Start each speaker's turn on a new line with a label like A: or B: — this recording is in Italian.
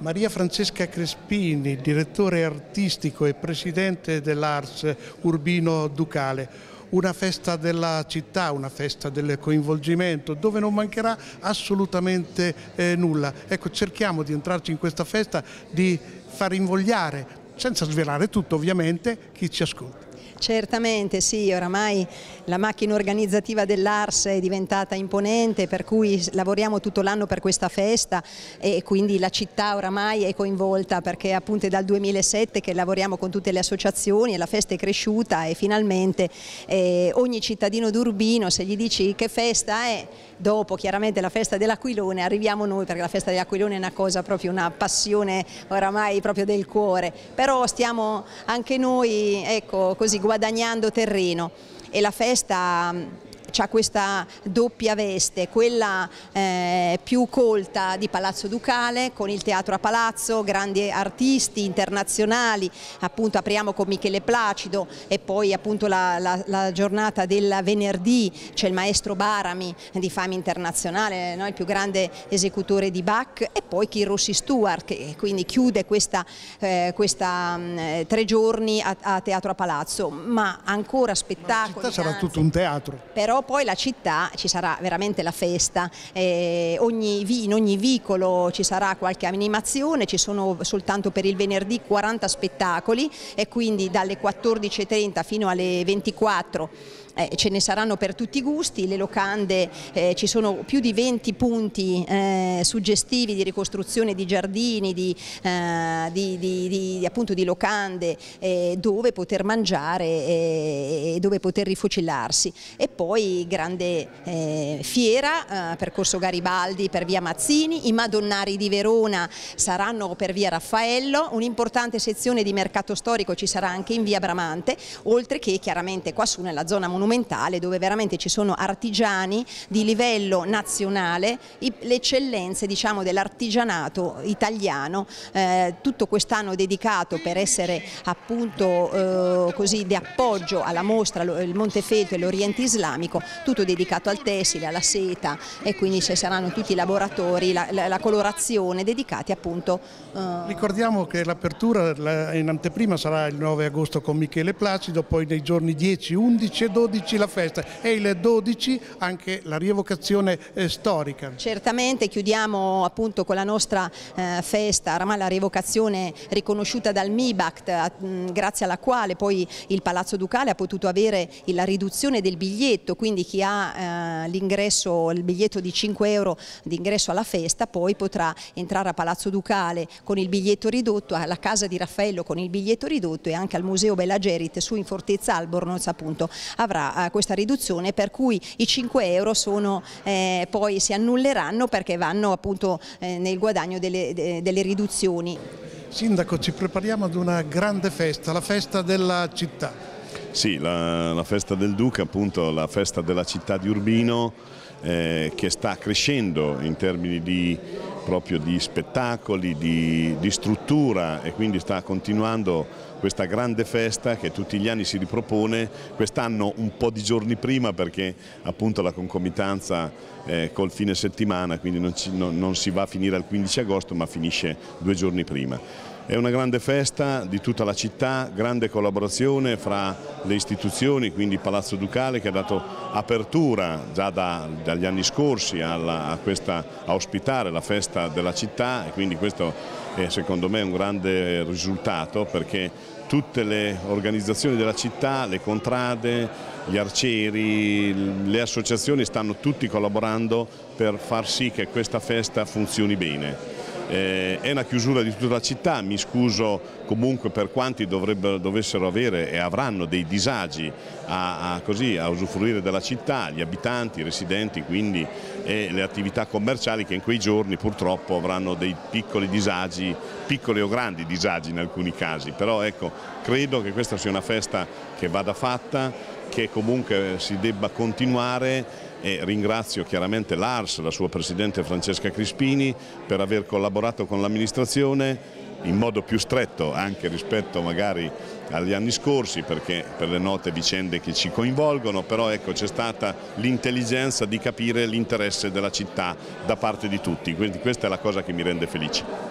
A: Maria Francesca Crespini, direttore artistico e presidente dell'Ars Urbino Ducale. Una festa della città, una festa del coinvolgimento, dove non mancherà assolutamente eh, nulla. Ecco, cerchiamo di entrarci in questa festa, di far invogliare, senza svelare tutto ovviamente, chi ci ascolta.
B: Certamente sì, oramai la macchina organizzativa dell'Ars è diventata imponente per cui lavoriamo tutto l'anno per questa festa e quindi la città oramai è coinvolta perché appunto è dal 2007 che lavoriamo con tutte le associazioni e la festa è cresciuta e finalmente eh, ogni cittadino d'Urbino se gli dici che festa è, dopo chiaramente la festa dell'Aquilone arriviamo noi perché la festa dell'Aquilone è una cosa proprio, una passione oramai proprio del cuore, però stiamo anche noi ecco così guadagnando terreno. E la festa ha questa doppia veste, quella eh, più colta di Palazzo Ducale con il teatro a Palazzo, grandi artisti internazionali, appunto apriamo con Michele Placido e poi appunto la, la, la giornata del venerdì c'è il maestro Barami di fama internazionale, no? il più grande esecutore di Bach e poi Kirossi Stewart che quindi chiude questa, eh, questa mh, mm, tre giorni a, a, Teatro a Palazzo, ma ancora spettacoli.
A: La sarà tutto un teatro.
B: Però poi la città ci sarà veramente la festa, eh, ogni, in ogni vicolo ci sarà qualche animazione, ci sono soltanto per il venerdì 40 spettacoli e quindi dalle 14.30 fino alle 24 eh, ce ne saranno per tutti i gusti, le locande eh, ci sono più di 20 punti eh, suggestivi di ricostruzione di giardini, di, eh, di, di, di locande eh, dove poter mangiare e dove poter rifocillarsi. E poi grande eh, fiera, percorso Garibaldi per via Mazzini, i Madonnari di Verona saranno per via Raffaello, un'importante sezione di mercato storico ci sarà anche in via Bramante, oltre che chiaramente qua su nella zona monumentale monumentale dove veramente ci sono artigiani di livello nazionale, le eccellenze diciamo, dell'artigianato italiano, eh, tutto quest'anno dedicato per essere appunto eh, così di appoggio alla mostra il Montefeltro e l'Oriente Islamico, tutto dedicato al tessile, alla seta e quindi ci saranno tutti i laboratori, la, la, la colorazione dedicati appunto.
A: Eh... Ricordiamo che l'apertura in anteprima sarà il 9 agosto con Michele Placido, poi nei giorni 10, 11 e 12 11 la festa e il 12 anche la rievocazione eh, storica.
B: Certamente chiudiamo appunto con la nostra eh, festa, oramai la rievocazione riconosciuta dal MIBACT mh, grazie alla quale poi il Palazzo Ducale ha potuto avere la riduzione del biglietto, quindi chi ha eh, l'ingresso, il biglietto di 5 euro di ingresso alla festa poi potrà entrare a Palazzo Ducale con il biglietto ridotto, alla casa di Raffaello con il biglietto ridotto e anche al Museo Bella Gerit su in Fortezza Albornoz appunto avrà avrà eh, questa riduzione per cui i 5 euro sono, eh, poi si annulleranno perché vanno appunto eh, nel guadagno delle, de, delle riduzioni.
A: Sindaco, ci prepariamo ad una grande festa, la festa della città.
C: Sì, la, la festa del Duca, appunto la festa della città di Urbino eh, che sta crescendo in termini di, proprio di spettacoli, di, di struttura e quindi sta continuando questa grande festa che tutti gli anni si ripropone, quest'anno un po' di giorni prima perché appunto la concomitanza eh, col fine settimana, quindi non, ci, non, non si va a finire al 15 agosto ma finisce due giorni prima. È una grande festa di tutta la città, grande collaborazione fra le istituzioni, quindi Palazzo Ducale che ha dato apertura già da, dagli anni scorsi alla, a, questa, a ospitare la festa della città e quindi questo è secondo me un grande risultato perché tutte le organizzazioni della città, le contrade, gli arcieri, le associazioni stanno tutti collaborando per far sì che questa festa funzioni bene eh, è una chiusura di tutta la città, mi scuso comunque per quanti dovessero avere e avranno dei disagi a, a, così, a, usufruire della città, gli abitanti, i residenti quindi e le attività commerciali che in quei giorni purtroppo avranno dei piccoli disagi, piccoli o grandi disagi in alcuni casi, però ecco, credo che questa sia una festa che vada fatta, che comunque si debba continuare e ringrazio chiaramente l'ARS, la sua Presidente Francesca Crispini per aver collaborato con l'amministrazione in modo più stretto anche rispetto magari agli anni scorsi perché per le note vicende che ci coinvolgono, però ecco c'è stata l'intelligenza di capire l'interesse della città da parte di tutti, quindi questa è la cosa che mi rende felice.